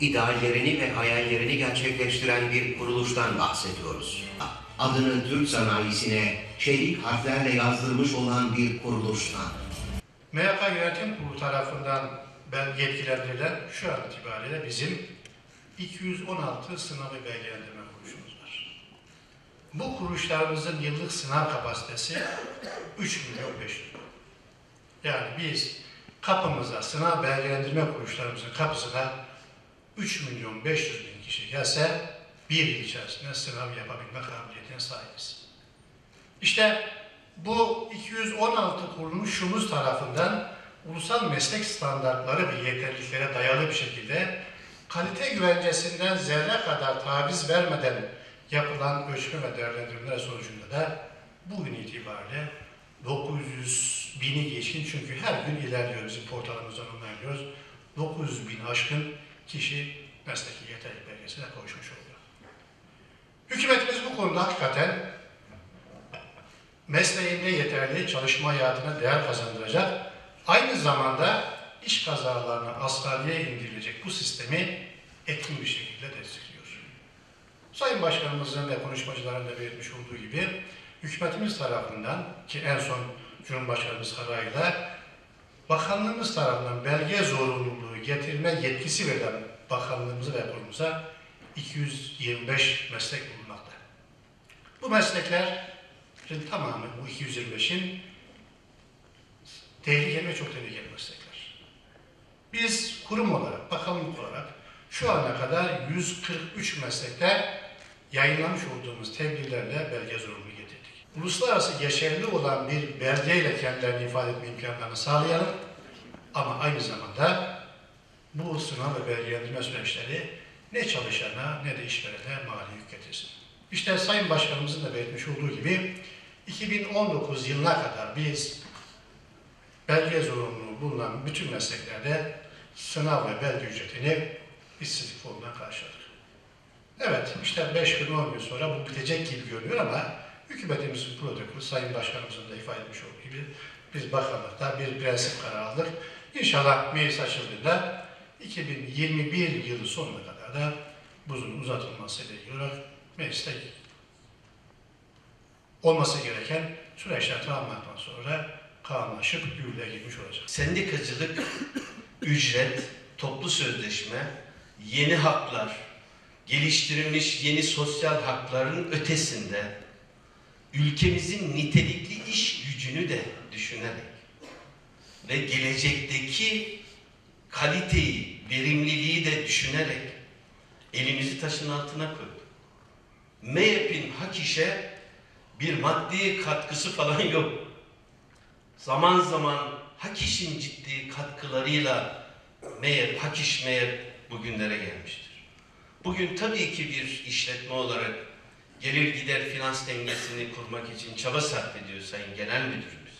ideallerini ve hayallerini gerçekleştiren bir kuruluştan bahsediyoruz. Adını Türk sanayisine çelik harflerle yazdırmış olan bir kuruluştan. MYK Yönetim Kurulu tarafından belge yetkilendirilen şu an itibariyle bizim 216 sınav ve belgelendirme kuruluşumuz var. Bu kuruluşlarımızın yıllık sınav kapasitesi 3 milyon 500 bin. Yani biz kapımıza sınav belgelendirme kuruluşlarımızın kapısına 3 milyon 500 bin kişi gelse bir yıl içerisinde sınav yapabilme kabiliyetine sahibiz. İşte bu 216 kuruluşumuz tarafından ulusal meslek standartları ve yeterliliklere dayalı bir şekilde kalite güvencesinden zerre kadar taviz vermeden yapılan ölçme ve değerlendirmeler sonucunda da bugün itibariyle 900 bini geçkin çünkü her gün ilerliyor bizim portalımızdan onaylıyoruz. 900 bin aşkın kişi mesleki yeterlilik belgesine kavuşmuş oluyor. Hükümetimiz bu konuda hakikaten mesleğinde yeterli çalışma hayatına değer kazandıracak, aynı zamanda iş kazalarına asgariye indirilecek bu sistemi etkin bir şekilde destekliyor. Sayın Başkanımızın ve konuşmacıların da belirtmiş olduğu gibi hükümetimiz tarafından ki en son Cumhurbaşkanımız kararıyla bakanlığımız tarafından belge zorunluluğu getirme yetkisi verilen bakanlığımıza ve kurumuza 225 meslek bulunmakta. Bu mesleklerin tamamı bu 225'in tehlikeli ve çok tehlikeli meslekler. Biz kurum olarak, bakanlık olarak şu ana kadar 143 meslekte yayınlamış olduğumuz tebliğlerle belge zorunluluğu. Uluslararası geçerli olan bir belgeyle kendilerini ifade etme imkanlarını sağlayalım ama aynı zamanda bu sınav ve belgelendirme süreçleri ne çalışana ne de işverene mali yük getirsin. İşte Sayın Başkanımızın da belirtmiş olduğu gibi 2019 yılına kadar biz belge zorunluluğu bulunan bütün mesleklerde sınav ve belge ücretini işsizlik fonuna karşıladık. Evet, işte 5 gün 10 gün sonra bu bitecek gibi görünüyor ama hükümetimizin protokolü Sayın Başkanımızın da ifade etmiş olduğu gibi biz bakanlıkta bir prensip kararı aldık. İnşallah meclis açıldığında 2021 yılı sonuna kadar da buzun uzatılması ile ilgili olarak mecliste olması gereken süreçler tamamlandıktan sonra kanunlaşıp yürürlüğe girmiş olacak. Sendikacılık, ücret, toplu sözleşme, yeni haklar, geliştirilmiş yeni sosyal hakların ötesinde ülkemizin nitelikli iş gücünü de düşünerek ve gelecekteki kaliteyi, verimliliği de düşünerek elimizi taşın altına koyduk. MEYEP'in hak işe bir maddi katkısı falan yok. Zaman zaman hak işin ciddi katkılarıyla MEYEP, hak iş MEYEP bugünlere gelmiştir. Bugün tabii ki bir işletme olarak gelir gider finans dengesini kurmak için çaba sarf ediyor Sayın Genel Müdürümüz.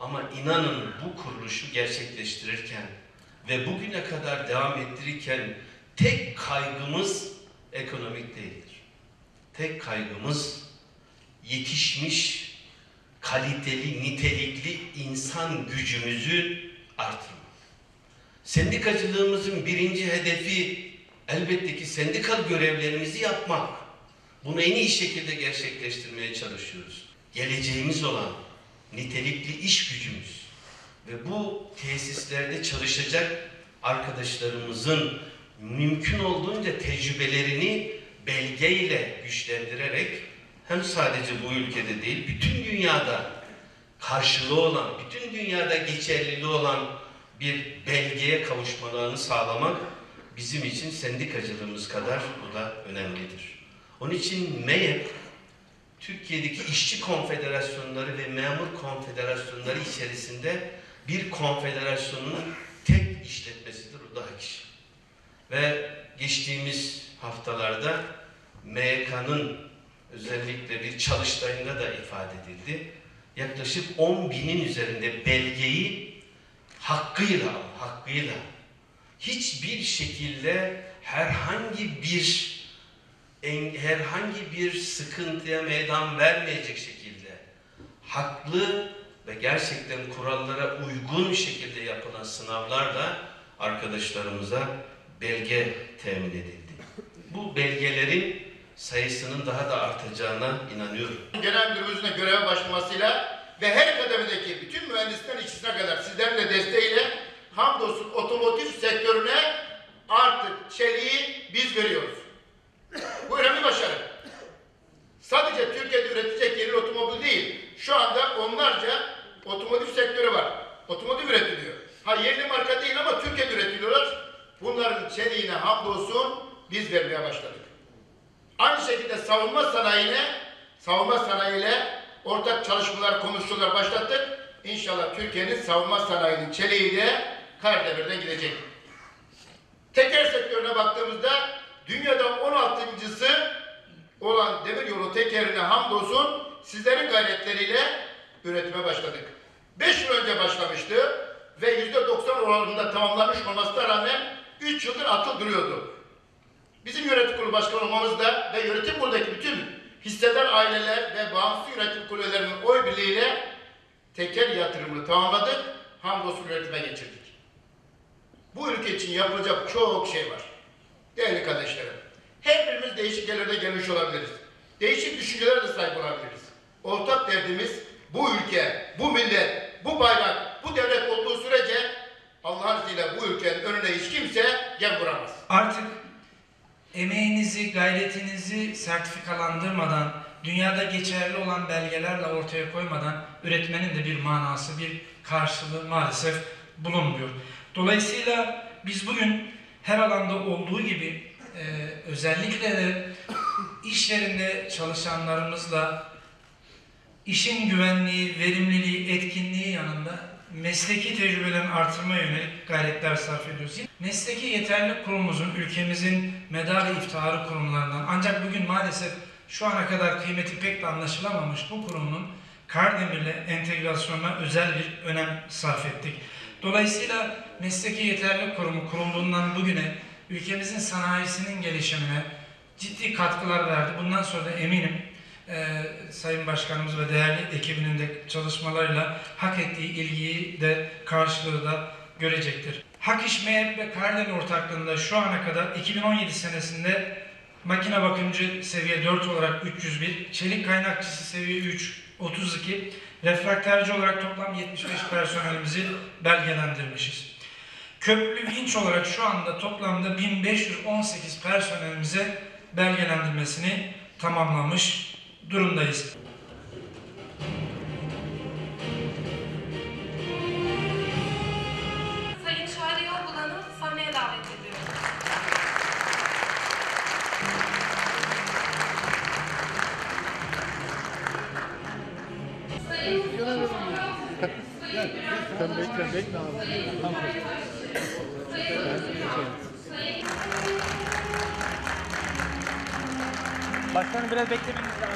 Ama inanın bu kuruluşu gerçekleştirirken ve bugüne kadar devam ettirirken tek kaygımız ekonomik değildir. Tek kaygımız yetişmiş, kaliteli, nitelikli insan gücümüzü artırmak. Sendikacılığımızın birinci hedefi elbette ki sendikal görevlerimizi yapmak. Bunu en iyi şekilde gerçekleştirmeye çalışıyoruz. Geleceğimiz olan nitelikli iş gücümüz ve bu tesislerde çalışacak arkadaşlarımızın mümkün olduğunca tecrübelerini belgeyle güçlendirerek hem sadece bu ülkede değil, bütün dünyada karşılığı olan, bütün dünyada geçerliliği olan bir belgeye kavuşmalarını sağlamak bizim için sendikacılığımız kadar bu da önemlidir. Onun için MEYEP, Türkiye'deki işçi konfederasyonları ve memur konfederasyonları içerisinde bir konfederasyonun tek işletmesidir o da işi. Ve geçtiğimiz haftalarda MYK'nın özellikle bir çalıştayında da ifade edildi. Yaklaşık 10 binin üzerinde belgeyi hakkıyla, hakkıyla hiçbir şekilde herhangi bir herhangi bir sıkıntıya meydan vermeyecek şekilde haklı ve gerçekten kurallara uygun şekilde yapılan sınavlarla arkadaşlarımıza belge temin edildi. Bu belgelerin sayısının daha da artacağına inanıyorum. Genel müdürümüzün göreve başlamasıyla ve her kademedeki bütün mühendisler işçisine kadar sizlerin de desteğiyle hamdolsun otomotiv sektörüne artık çeliği biz veriyoruz. Bu önemli başarı. Sadece Türkiye'de üretilecek yeni otomobil değil, şu anda onlarca otomotiv sektörü var. Otomotiv üretiliyor. Ha yerli marka değil ama Türkiye'de üretiliyorlar. Bunların çeliğine hamdolsun biz vermeye başladık. Aynı şekilde savunma sanayine, savunma sanayiyle ortak çalışmalar, komisyonlar başlattık. İnşallah Türkiye'nin savunma sanayinin çeliği de Karademir'den gidecek. Teker sektörüne baktığımızda dünyada 16.sı olan demiryolu tekerine hamdolsun sizlerin gayretleriyle üretime başladık. 5 yıl önce başlamıştı ve %90 oranında tamamlanmış olmasına rağmen 3 yıldır atıl duruyordu. Bizim yönetim kurulu başkanı olmamızda ve yönetim kurulundaki bütün hissedar aileler ve bağımsız yönetim kurulu üyelerinin oy birliğiyle teker yatırımını tamamladık. Hamdolsun üretime geçirdik. Bu ülke için yapılacak çok şey var. Değerli kardeşlerim, her birimiz değişik yerlerde gelmiş olabiliriz. Değişik düşüncelere de sahip olabiliriz. Ortak derdimiz bu ülke, bu millet, bu bayrak, bu devlet olduğu sürece Allah'ın izniyle bu ülkenin önüne hiç kimse gem vuramaz. Artık emeğinizi, gayretinizi sertifikalandırmadan, dünyada geçerli olan belgelerle ortaya koymadan üretmenin de bir manası, bir karşılığı maalesef bulunmuyor. Dolayısıyla biz bugün her alanda olduğu gibi e, özellikle de iş yerinde çalışanlarımızla işin güvenliği, verimliliği, etkinliği yanında mesleki tecrübelerini artırmaya yönelik gayretler sarf ediyoruz. Mesleki yeterlilik kurumumuzun ülkemizin medarı iftiharı kurumlarından ancak bugün maalesef şu ana kadar kıymeti pek de anlaşılamamış bu kurumun Kardemir'le entegrasyonuna özel bir önem sarf ettik. Dolayısıyla Mesleki Yeterlilik Kurumu kurulduğundan bugüne ülkemizin sanayisinin gelişimine ciddi katkılar verdi. Bundan sonra da eminim e, Sayın Başkanımız ve değerli ekibinin de çalışmalarıyla hak ettiği ilgiyi de karşılığı da görecektir. Hak İş MİEP ve Kardemir ortaklığında şu ana kadar 2017 senesinde makine bakımcı seviye 4 olarak 301, çelik kaynakçısı seviye 3, 32, refrakterci olarak toplam 75 personelimizi belgelendirmişiz. Köprülü vinç olarak şu anda toplamda 1518 personelimize belgelendirmesini tamamlamış durumdayız. Sayın Şahri Yolbulan'ı sahneye davet ediyorum. Sayın Sen bekle, bekle abi. Tamam. Başkanım biraz beklemeniz.